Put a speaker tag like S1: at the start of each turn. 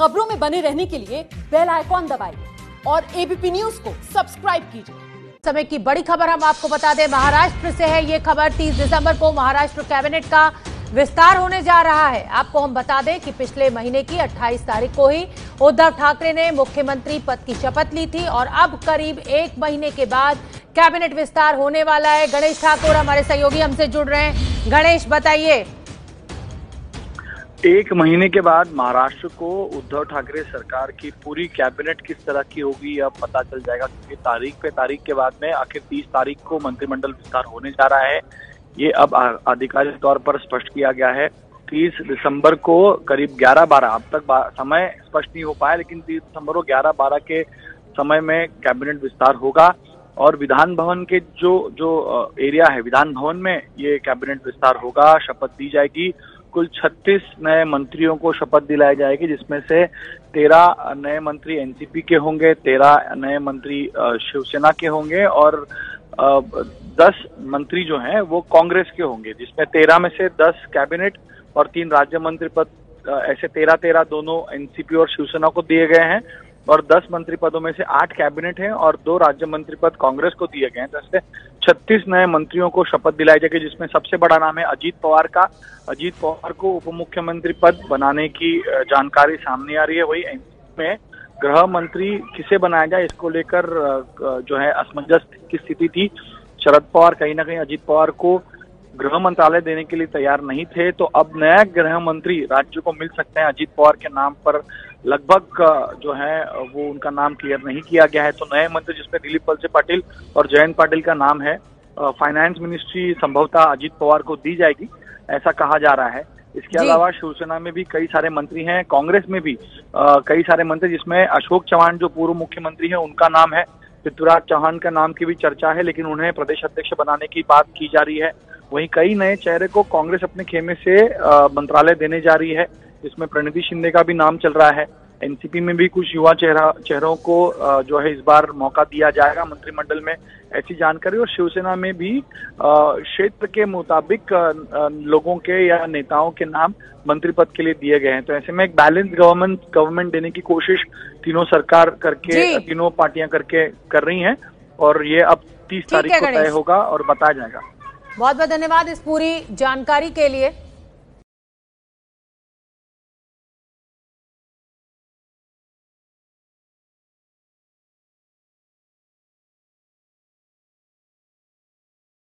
S1: खबरों में बने रहने के लिए बेल आइकॉन दबाइए और एबीपी न्यूज़ को सब्सक्राइब कीजिए।
S2: समय की बड़ी खबर हम आपको बता दें, महाराष्ट्र से है ये खबर। 30 दिसंबर को महाराष्ट्र कैबिनेट का विस्तार होने जा रहा है। आपको हम बता दें कि पिछले महीने की 28 तारीख को ही उद्धव ठाकरे ने मुख्यमंत्री पद की शपथ ली थी और अब करीब एक महीने के बाद कैबिनेट विस्तार होने वाला है। गणेश ठाकुर हमारे सहयोगी हमसे जुड़ रहे हैं। गणेश, बताइए
S3: एक महीने के बाद महाराष्ट्र को उद्धव ठाकरे सरकार की पूरी कैबिनेट किस तरह की होगी, अब पता चल जाएगा क्योंकि तारीख पे तारीख के बाद में आखिर 30 तारीख को मंत्रिमंडल विस्तार होने जा रहा है। ये अब आधिकारिक तौर पर स्पष्ट किया गया है। 30 दिसंबर को करीब 11-12 अब तक समय स्पष्ट नहीं हो पाया, लेकिन 30 दिसंबर को 11-12 के समय में कैबिनेट विस्तार होगा। और विधान भवन के जो जो एरिया है, विधान भवन में ये कैबिनेट विस्तार होगा, शपथ दी जाएगी। कुल 36 नए मंत्रियों को शपथ दिलाई जाएगी, जिसमें से 13 नए मंत्री एनसीपी के होंगे 13 नए मंत्री शिवसेना के होंगे और 10 मंत्री जो हैं वो कांग्रेस के होंगे, जिसमें 13 में से 10 कैबिनेट और तीन राज्य मंत्री पद ऐसे 13 13 दोनों एनसीपी और शिवसेना को दिए गए हैं। और 10 मंत्री पदों में से आठ कैबिनेट हैं और दो राज्य मंत्री पद कांग्रेस को दिए गए हैं। जैसे छत्तीस नए मंत्रियों को शपथ दिलाई जाएगी, जिसमें सबसे बड़ा नाम है अजीत पवार का। अजीत पवार को उप मुख्यमंत्री पद बनाने की जानकारी सामने आ रही है। वही में गृह मंत्री किसे बनाया जाए, इसको लेकर जो है असमंजस की स्थिति थी। शरद पवार कहीं ना कहीं अजीत पवार को गृह मंत्रालय देने के लिए तैयार नहीं थे तो अब नया गृह मंत्री राज्य को मिल सकते हैं। अजीत पवार के नाम पर लगभग जो है वो उनका नाम क्लियर नहीं किया गया है। तो नए मंत्री जिसमें दिलीप वलसे पाटिल और जयंत पाटिल का नाम है फाइनेंस मिनिस्ट्री संभवतः अजीत पवार को दी जाएगी ऐसा कहा जा रहा है। इसके अलावा शिवसेना में भी कई सारे मंत्री हैं कांग्रेस में भी आ, कई सारे मंत्री जिसमें अशोक चौहान जो पूर्व मुख्यमंत्री हैं उनका नाम है। पृथ्वीराज चौहान का नाम की भी चर्चा है लेकिन उन्हें प्रदेश अध्यक्ष बनाने की बात की जा रही है। वहीं कई नए चेहरे को कांग्रेस अपने खेमे से मंत्रालय देने जा रही है। जिसमें प्रणिधि शिंदे का भी नाम चल रहा है। एनसीपी में भी कुछ युवा चेहरा चेहरों को जो है इस बार मौका दिया जाएगा मंत्रिमंडल में ऐसी जानकारी। और शिवसेना में भी क्षेत्र के मुताबिक लोगों के या नेताओं के नाम मंत्री पद के लिए दिए गए हैं। तो ऐसे में एक बैलेंस गवर्नमेंट गवर्नमेंट देने की कोशिश तीनों सरकार करके तीनों पार्टियाँ करके कर रही हैं। और ये अब तीस तारीख को तय होगा और बताया जाएगा।
S2: बहुत बहुत धन्यवाद इस पूरी जानकारी के लिए।